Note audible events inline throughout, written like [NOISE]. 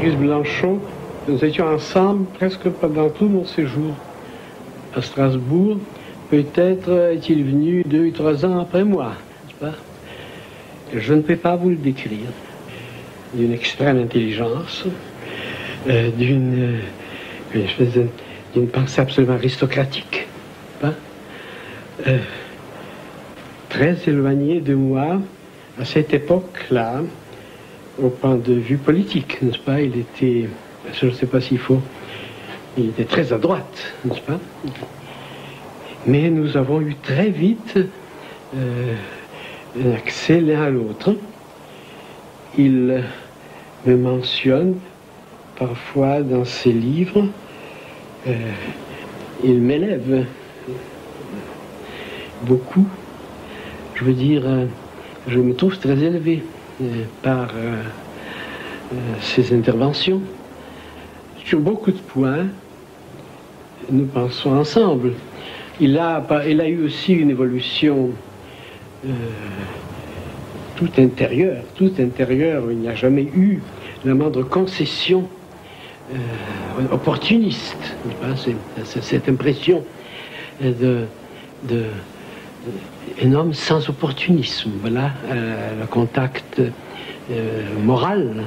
Maurice Blanchot, nous étions ensemble presque pendant tout mon séjour à Strasbourg. Peut-être est-il venu deux ou trois ans après moi, pas? Je ne peux pas vous le décrire. D'une extrême intelligence, euh, d'une euh, d'une pensée absolument aristocratique, euh, très éloigné de moi à cette époque-là, au point de vue politique, n'est-ce pas? Il était, je ne sais pas s'il faut, il était très à droite, n'est-ce pas? Mais nous avons eu très vite euh, accès l'un à l'autre. Il me mentionne parfois dans ses livres, euh, il m'élève beaucoup. Je veux dire, euh, je me trouve très élevé par ses interventions. Sur beaucoup de points, nous pensons ensemble. Il a, a eu aussi une évolution euh, tout intérieure, tout intérieure. Il n'y a jamais eu la moindre concession euh, opportuniste. C'est cette impression de, un homme sans opportunisme. Voilà euh, le contact moral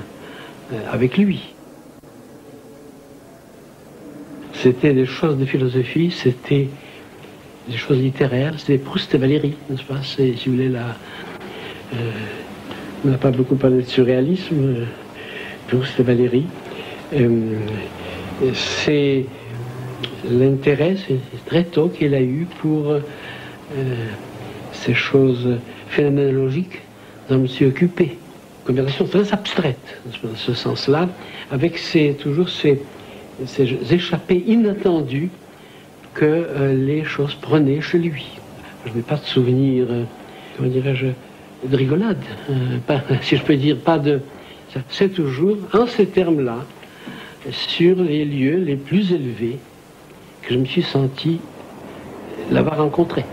avec lui. C'était des choses de philosophie, c'était des choses littéraires, c'était Proust et Valérie, n'est-ce pas? Si vous voulez, euh, on n'a pas beaucoup parlé de surréalisme, euh, Proust et Valérie. Euh, c'est l'intérêt, c'est très tôt qu'il a eu pour ces choses phénoménologiques dont je me suis occupé. Conversation très abstraite, dans ce sens-là, avec ces, toujours ces ces échappées inattendues que euh, les choses prenaient chez lui. Je n'ai pas de souvenir, euh, comment dirais-je, de rigolade, euh, [LAUGHS] si je peux dire, pas de... C'est toujours, en ces termes-là, sur les lieux les plus élevés que je me suis senti l'avoir rencontré.